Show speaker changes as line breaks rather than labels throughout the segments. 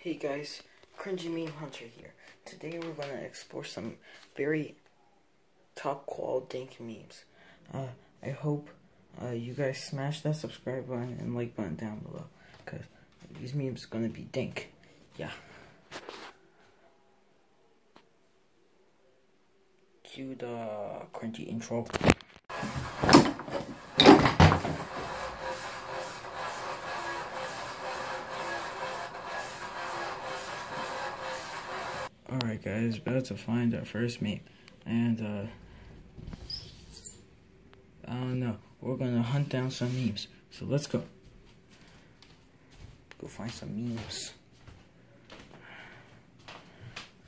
Hey guys, Cringy Meme Hunter here. Today we're gonna explore some very top quality dank memes. Uh, I hope uh, you guys smash that subscribe button and like button down below, cause these memes are gonna be dank. Yeah. Cue the cringy intro. Alright guys, about to find our first meme. And uh I don't know. We're gonna hunt down some memes. So let's go. Go find some memes.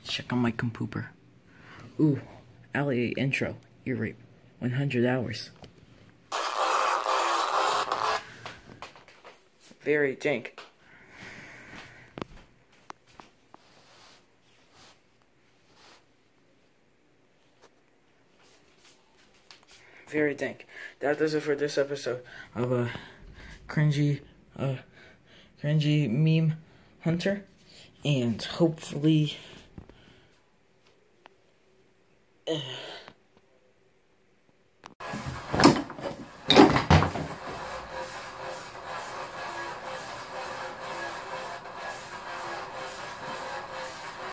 Check on my compooper. Ooh, Allie intro. Ear rape. 100 hours. Very dank. Very dank. That does it for this episode of a cringy, uh, cringy meme hunter, and hopefully. Uh,